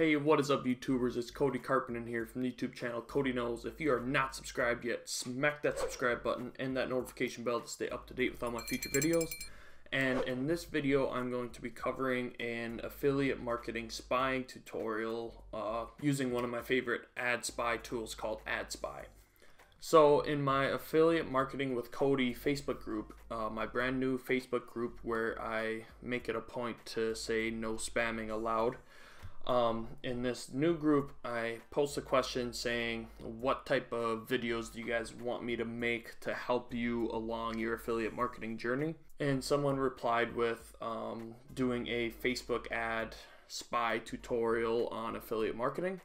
Hey, what is up, YouTubers? It's Kody Karppinen here from the YouTube channel Kody Knows. If you are not subscribed yet, smack that subscribe button and that notification bell to stay up to date with all my future videos. And in this video, I'm going to be covering an affiliate marketing spying tutorial uh, using one of my favorite ad spy tools called AdSpy. So, in my affiliate marketing with Kody Facebook group, uh, my brand new Facebook group where I make it a point to say no spamming allowed, um, in this new group, I post a question saying, What type of videos do you guys want me to make to help you along your affiliate marketing journey? And someone replied with um, doing a Facebook ad spy tutorial on affiliate marketing.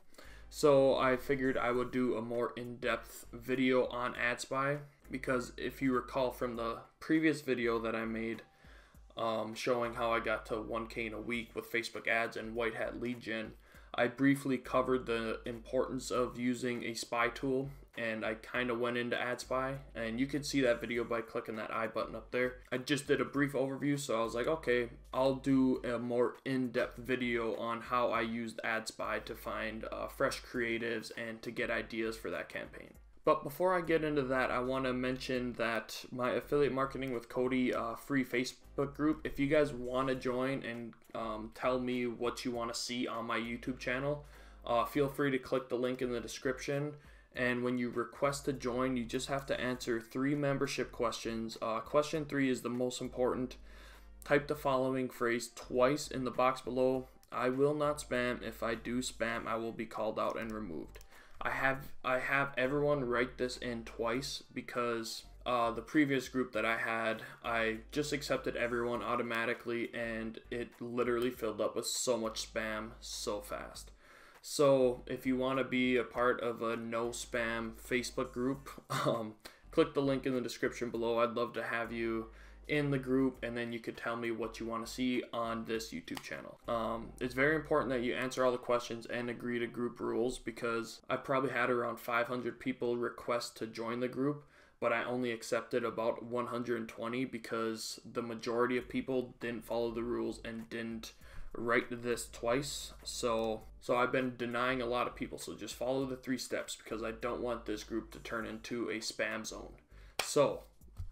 So I figured I would do a more in depth video on AdSpy because if you recall from the previous video that I made, um, showing how I got to 1K in a week with Facebook ads and White Hat Lead Gen. I briefly covered the importance of using a spy tool and I kind of went into AdSpy and you can see that video by clicking that I button up there. I just did a brief overview so I was like okay I'll do a more in-depth video on how I used AdSpy to find uh, fresh creatives and to get ideas for that campaign. But before I get into that, I want to mention that my affiliate marketing with Kody uh, free Facebook group. If you guys want to join and um, tell me what you want to see on my YouTube channel, uh, feel free to click the link in the description. And when you request to join, you just have to answer three membership questions. Uh, question three is the most important. Type the following phrase twice in the box below. I will not spam. If I do spam, I will be called out and removed. I have I have everyone write this in twice because uh, the previous group that I had, I just accepted everyone automatically, and it literally filled up with so much spam so fast. So if you want to be a part of a no spam Facebook group, um, click the link in the description below. I'd love to have you in the group and then you could tell me what you want to see on this YouTube channel. Um, it's very important that you answer all the questions and agree to group rules because I probably had around 500 people request to join the group but I only accepted about 120 because the majority of people didn't follow the rules and didn't write this twice. So so I've been denying a lot of people. So just follow the three steps because I don't want this group to turn into a spam zone. So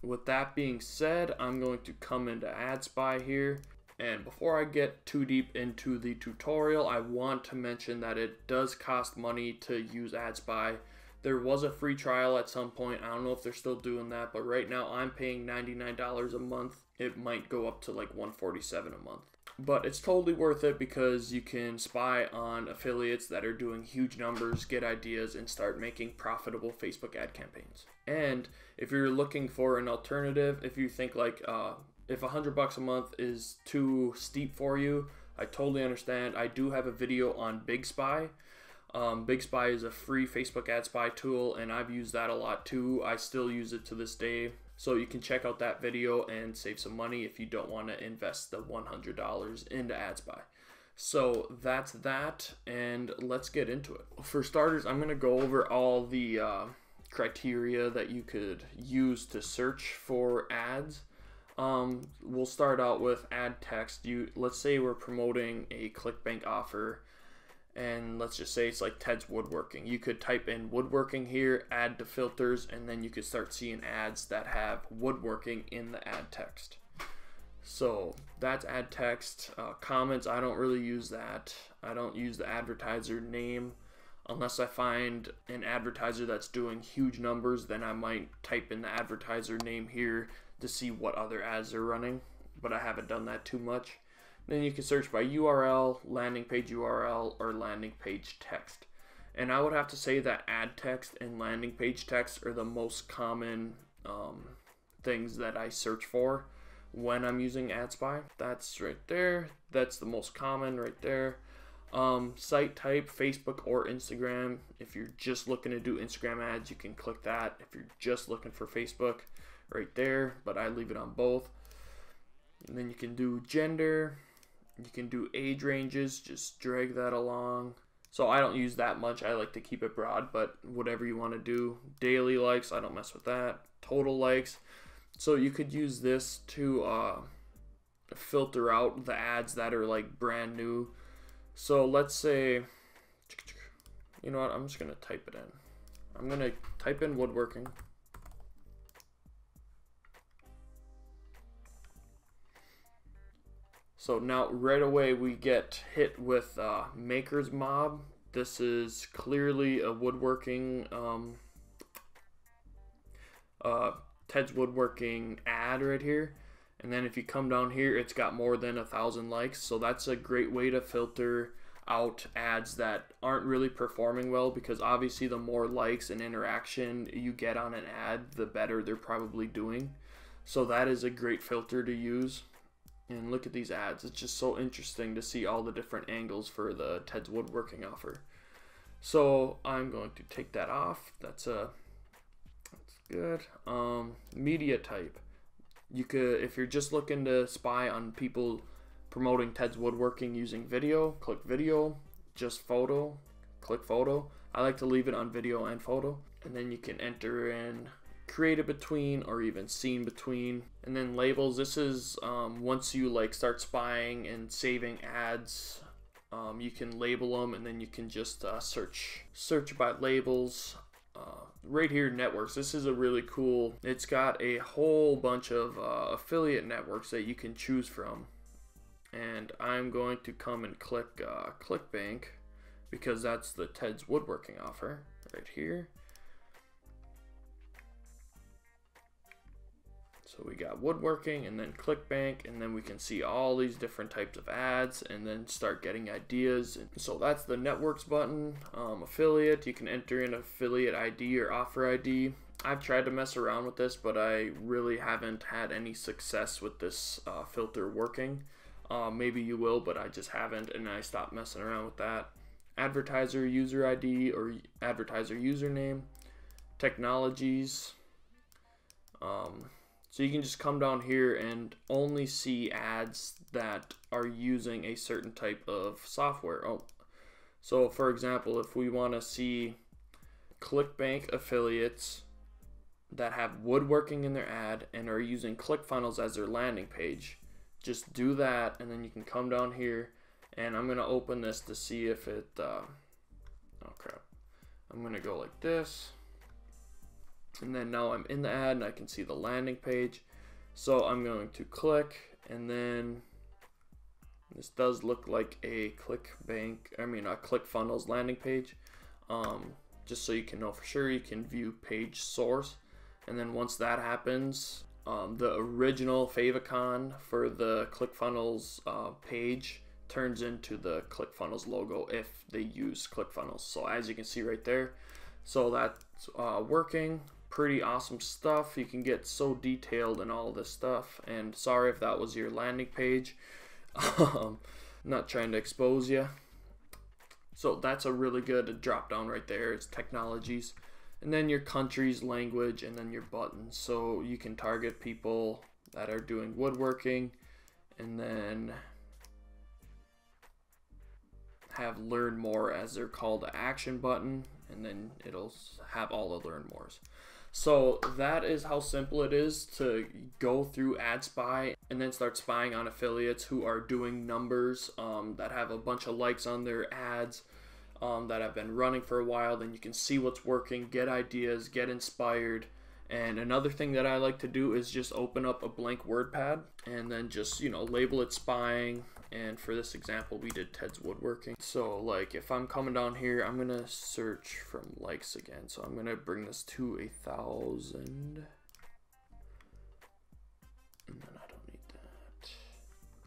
with that being said, I'm going to come into AdSpy here. And before I get too deep into the tutorial, I want to mention that it does cost money to use AdSpy. There was a free trial at some point. I don't know if they're still doing that, but right now I'm paying $99 a month. It might go up to like 147 a month. But it's totally worth it because you can spy on affiliates that are doing huge numbers, get ideas, and start making profitable Facebook ad campaigns. And if you're looking for an alternative, if you think like uh, if a hundred bucks a month is too steep for you, I totally understand. I do have a video on BigSpy. Um, BigSpy is a free Facebook ad spy tool, and I've used that a lot too. I still use it to this day. So you can check out that video and save some money if you don't want to invest the $100 into AdSpy. So that's that, and let's get into it. For starters, I'm going to go over all the uh, criteria that you could use to search for ads. Um, we'll start out with ad text. You let's say we're promoting a ClickBank offer, and let's just say it's like Ted's Woodworking. You could type in woodworking here, add to filters, and then you could start seeing ads that have woodworking in the ad text. So that's ad text. Uh, comments, I don't really use that. I don't use the advertiser name unless I find an advertiser that's doing huge numbers, then I might type in the advertiser name here to see what other ads they're running, but I haven't done that too much. Then you can search by URL, landing page URL, or landing page text. And I would have to say that ad text and landing page text are the most common um, things that I search for when I'm using AdSpy. That's right there. That's the most common right there. Um, site type, Facebook or Instagram. If you're just looking to do Instagram ads, you can click that. If you're just looking for Facebook, right there, but I leave it on both. And then you can do gender. You can do age ranges, just drag that along. So I don't use that much. I like to keep it broad, but whatever you want to do. Daily likes, I don't mess with that. Total likes. So you could use this to uh, filter out the ads that are like brand new So let's say, you know what, I'm just gonna type it in. I'm gonna type in woodworking. So now right away we get hit with uh, Maker's Mob. This is clearly a woodworking, um, uh, Ted's Woodworking ad right here. And then if you come down here, it's got more than a thousand likes. So that's a great way to filter out ads that aren't really performing well because obviously the more likes and interaction you get on an ad, the better they're probably doing. So that is a great filter to use. And look at these ads. It's just so interesting to see all the different angles for the Ted's Woodworking offer. So I'm going to take that off. That's a that's good. Um, media type. You could, if you're just looking to spy on people promoting Ted's Woodworking using video, click video. Just photo, click photo. I like to leave it on video and photo. And then you can enter in created between or even seen between. And then labels this is um, once you like start spying and saving ads um, you can label them and then you can just uh, search search by labels. Uh, right here networks this is a really cool it's got a whole bunch of uh, affiliate networks that you can choose from. And I'm going to come and click uh, ClickBank because that's the Ted's woodworking offer right here So we got woodworking and then ClickBank, and then we can see all these different types of ads and then start getting ideas. So that's the networks button. Um, affiliate, you can enter in affiliate ID or offer ID. I've tried to mess around with this, but I really haven't had any success with this uh, filter working. Uh, maybe you will, but I just haven't, and I stopped messing around with that. Advertiser user ID or advertiser username. Technologies. Um, so you can just come down here and only see ads that are using a certain type of software. Oh, so for example, if we want to see ClickBank affiliates that have woodworking in their ad and are using ClickFunnels as their landing page, just do that and then you can come down here and I'm going to open this to see if it, uh, oh crap, I'm going to go like this and then now I'm in the ad and I can see the landing page. So I'm going to click and then this does look like a ClickBank I mean a ClickFunnels landing page. Um, just so you can know for sure you can view page source. And then once that happens um, the original favicon for the ClickFunnels uh, page turns into the ClickFunnels logo if they use ClickFunnels so as you can see right there so that's uh, working pretty awesome stuff. You can get so detailed in all this stuff. And sorry if that was your landing page. um, not trying to expose you. So that's a really good drop down right there. It's technologies. And then your country's language and then your buttons. So you can target people that are doing woodworking and then have learn more as their call to action button and then it'll have all the learn mores. So that is how simple it is to go through AdSpy and then start spying on affiliates who are doing numbers um, that have a bunch of likes on their ads um, that have been running for a while. Then you can see what's working, get ideas, get inspired. And another thing that I like to do is just open up a blank WordPad and then just, you know, label it spying and for this example we did Ted's woodworking. So like if I'm coming down here I'm gonna search from likes again. So I'm gonna bring this to a thousand. And then I don't need that.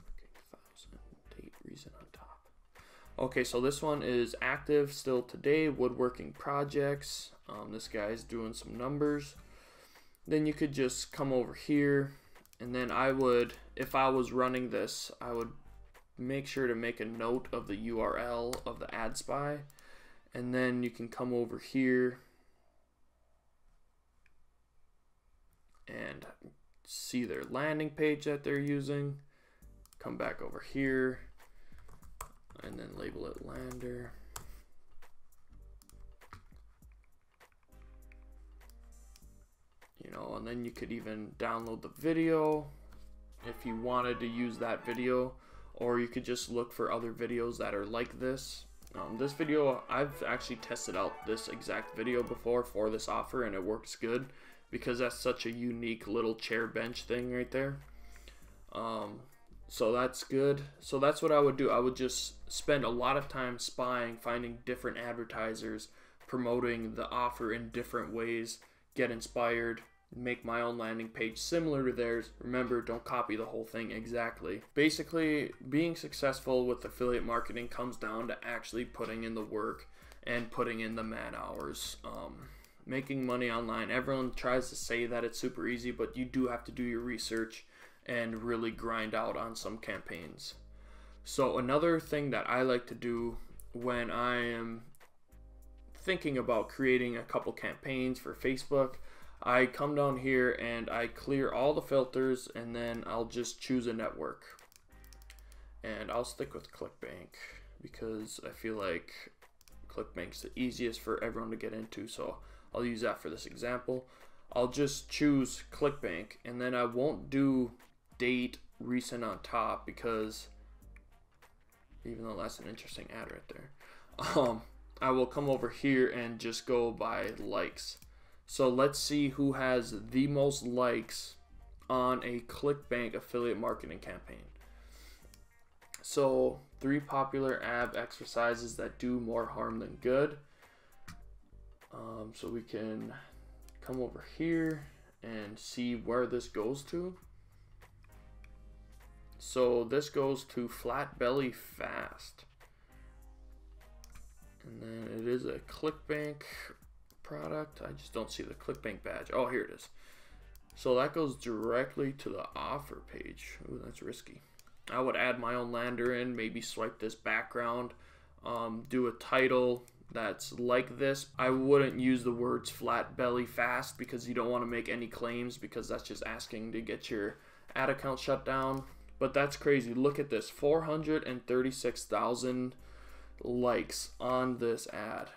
Okay thousand. Date reason on top. Okay so this one is active still today woodworking projects. Um, this guy's doing some numbers. Then you could just come over here. And then I would if I was running this I would make sure to make a note of the URL of the ad spy. and then you can come over here and see their landing page that they're using come back over here and then label it lander you know and then you could even download the video if you wanted to use that video or you could just look for other videos that are like this. Um, this video, I've actually tested out this exact video before for this offer and it works good because that's such a unique little chair bench thing right there. Um, so that's good. So that's what I would do. I would just spend a lot of time spying, finding different advertisers, promoting the offer in different ways, get inspired, make my own landing page similar to theirs. Remember, don't copy the whole thing exactly. Basically, being successful with affiliate marketing comes down to actually putting in the work and putting in the man hours. Um, making money online, everyone tries to say that it's super easy, but you do have to do your research and really grind out on some campaigns. So, another thing that I like to do when I am thinking about creating a couple campaigns for Facebook, I come down here and I clear all the filters and then I'll just choose a network. And I'll stick with ClickBank because I feel like ClickBank's the easiest for everyone to get into. So I'll use that for this example. I'll just choose ClickBank and then I won't do date recent on top because even though that's an interesting ad right there um, I will come over here and just go by likes so let's see who has the most likes on a ClickBank affiliate marketing campaign. So three popular ab exercises that do more harm than good. Um, so we can come over here and see where this goes to. So this goes to Flat Belly Fast. And then it is a ClickBank product. I just don't see the ClickBank badge. Oh, here it is. So that goes directly to the offer page. Ooh, that's risky. I would add my own lander in, maybe swipe this background, um, do a title that's like this. I wouldn't use the words flat belly fast because you don't want to make any claims because that's just asking to get your ad account shut down. But that's crazy. Look at this 436,000 likes on this ad,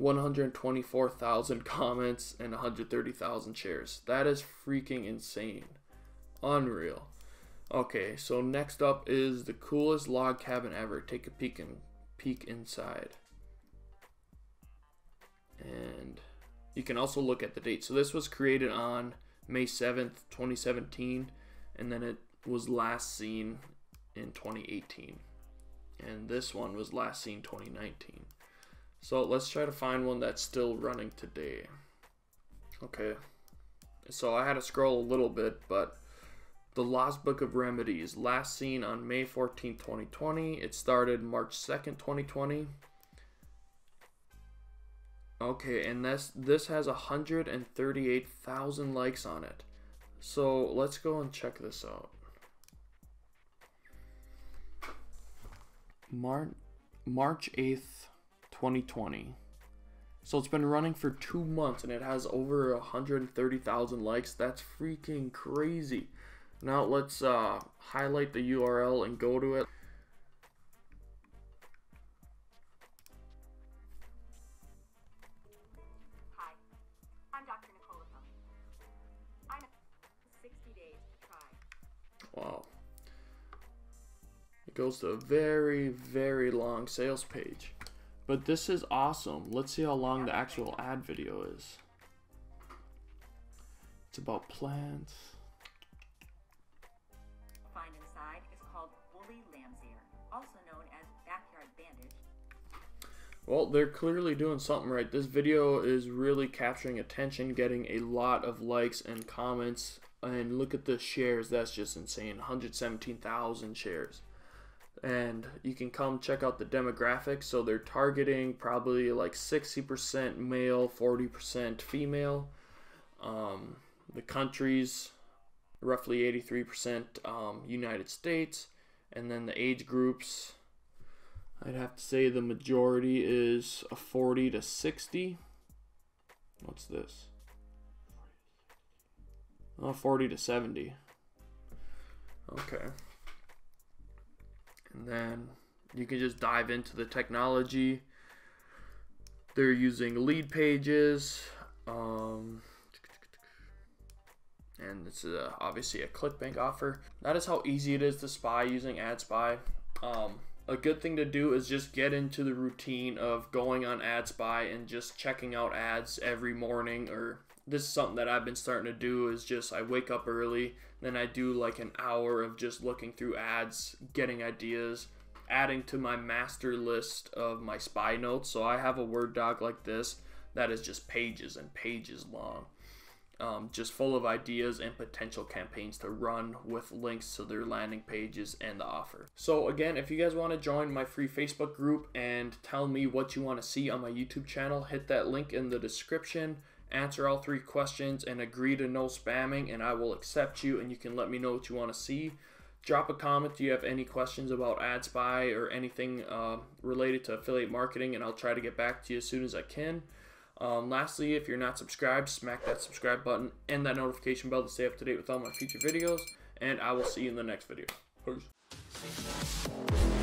124,000 comments, and 130,000 shares. That is freaking insane. Unreal. Okay, so next up is the coolest log cabin ever. Take a peek and peek inside. And you can also look at the date. So this was created on May 7th, 2017, and then it was last seen in 2018 and this one was last seen 2019 so let's try to find one that's still running today. Okay. So I had to scroll a little bit but the Lost Book of Remedies last seen on May 14 2020 it started March 2nd 2020 okay and this this has 138,000 likes on it. So let's go and check this out. Mar March 8th, 2020. So it's been running for two months and it has over 130,000 likes. That's freaking crazy. Now let's uh, highlight the URL and go to it. Hi, I'm Dr. Nicola I'm 60 days to try. Wow. It goes to a very, very long sales page. But this is awesome. Let's see how long the actual ad video is. It's about plants. Find inside is called woolly lamb's ear, also known as backyard bandage. Well, they're clearly doing something right. This video is really capturing attention, getting a lot of likes and comments. And look at the shares. That's just insane. 117,000 shares and you can come check out the demographics. So they're targeting probably like 60% male, 40% female. Um, the countries, roughly 83% um, United States. And then the age groups, I'd have to say the majority is a 40 to 60. What's this? Oh, 40 to 70. Okay and then you can just dive into the technology they're using Leadpages um, and it's a, obviously a ClickBank offer. That is how easy it is to spy using AdSpy. Um, a good thing to do is just get into the routine of going on AdSpy and just checking out ads every morning or this is something that I've been starting to do is just I wake up early, then I do like an hour of just looking through ads, getting ideas, adding to my master list of my spy notes. So I have a Word doc like this that is just pages and pages long. Um, just full of ideas and potential campaigns to run with links to their landing pages and the offer. So, again, if you guys want to join my free Facebook group and tell me what you want to see on my YouTube channel, hit that link in the description answer all three questions, and agree to no spamming, and I will accept you, and you can let me know what you want to see. Drop a comment. Do you have any questions about AdSpy or anything uh, related to affiliate marketing, and I'll try to get back to you as soon as I can. Um, lastly, if you're not subscribed, smack that subscribe button and that notification bell to stay up to date with all my future videos, and I will see you in the next video. Peace.